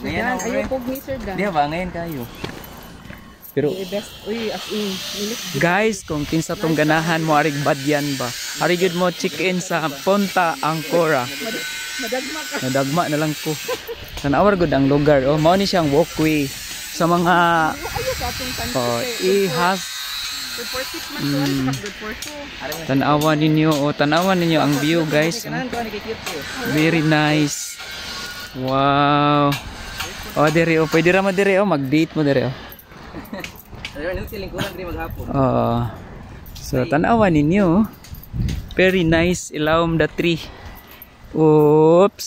Sir Dan, ayaw po ni Sir Dan. Di ba, ngayon kayo. Pero Uy, best, uy, as in, Guys, kung kinsa tong ganahan mo arig badyan ba. Ari gyud mo check-in sa Punta Angkora. madagma ka. Nadagma na lang ko. Tanawar gud ang lugar. Oh, mao ni siyang walkway sa mga sunset. oh, eh. ihas mm. Tanawa ninyo, oh, tanawa ninyo ang view, guys. Very nice. Wow. Oh, dire oh, pwede ra mo dire oh, mag-date mo dire oh. Ayun, nung silingkuran rin maghapon. Oh. So tanawa ninyo. oh. Very nice ilawom the tree. Oops.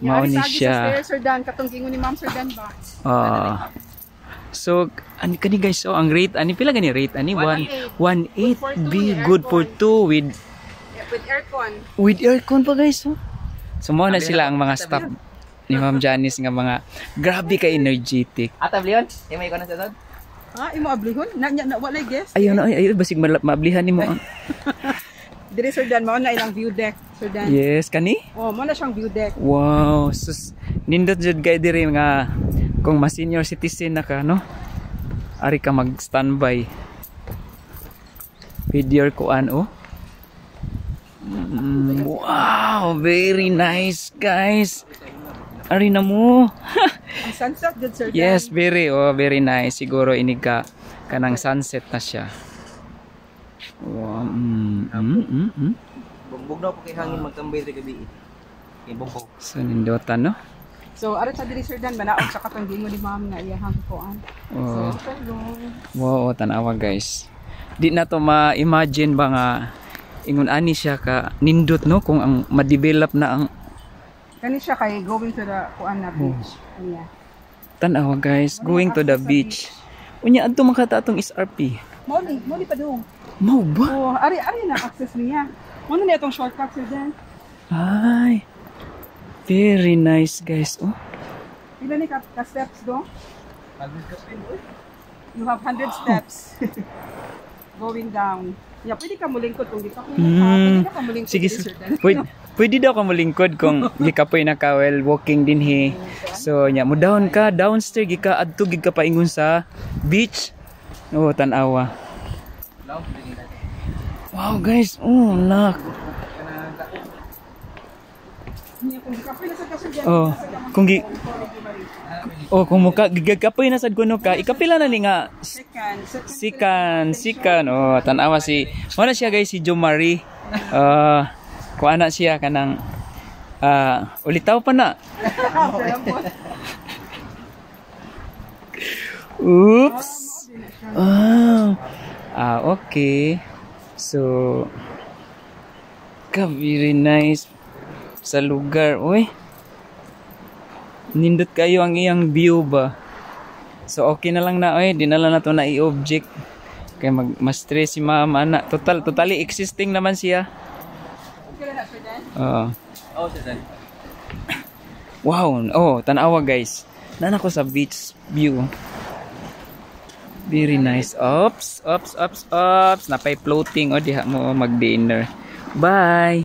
Mao ni siya. Sir Dan, katong gingon ni Ma'am Sir Dan ba? Oh. So, ani kani guys, oh, ang rate, ani pila gani rate? Ani 1 1.8 be good for two with Yeah, with aircon. with aircon pa guys, oh. So, mo na sila ang mga staff ni Ma'am Janice nga mga grabe ka energetic. Ata, Leon? Yung may ikaw na sa sod? Ah, imo ablihon? Na, na, na walay guest. Ayun, ay, ayun, basig maablihan ni mo. Dire Sir Dan, mao na ilang view deck, Sir Dan. Yes, kani? Oh, mao na siyang view deck. Wow, sus, nindot jud kay diri nga kung ma senior citizen na ka, no? Ari ka mag-standby. Video ko ano? Mm, wow, very nice, guys. Ari na mo. Ang sunset jud Sir yes, very oh, very nice. Siguro ini ka kanang sunset na siya. Wow. Mm, mm, mm, mm. Bugbog na po kay hangin magtambay sa gabi. Kay bugbog. So nindotan, no? So, ara sa dire Sir Dan, manaog sa katong gingon ni Ma'am nga iyahang kuan. Oh. So, hello. Wow, tanawa guys. Di na to ma-imagine ba nga ingon ani siya ka nindot no kung ang ma-develop na ang Kani siya kay going to the kuan na beach. Kanya. tanawa guys, going to the beach. Unya adto makata atong SRP. Mo ni, mo ni pa dong. Mau ba? Oh, ari ari na access niya. Mo na itong shortcut Sir Dan. Ay. Very nice guys. Oh. Pila ni ka, ka steps do? You have 100 steps. Going down. Yeah, pwede ka mulingkod kung di ka Hmm. pwede ka mulingkod Sige, Sir Dan. pwede, daw ka mulingkod kung gikapoy na ka while walking din he. So, nya mo down ka, downstairs gika adto gid ka paingon sa beach. Oh, tanawa. Wow, guys. Oh, nak. Oh, kung gi Oh, kung muka gigakapoy na sad kuno ka, ikapila na ni nga second. sikan, sikan. Oh, tanawa si Wala siya guys si Jo Marie. Uh, kung ana siya kanang ah ulitaw pa na. Oops. Ah. Ah, okay. So ka very nice sa lugar. Uy. Nindot kayo ang iyang view ba? So okay na lang na oy, di na na to na i-object. Kaya mag mas stress si mama na. Total totally existing naman siya. Okay na, Sir Dan. Oo. Oh, sod. Wow, oh, tanawa guys. Nana ko sa beach view. Very nice. Ops, ops, ops, ops. Napay floating o diha mo mag-dinner. Bye.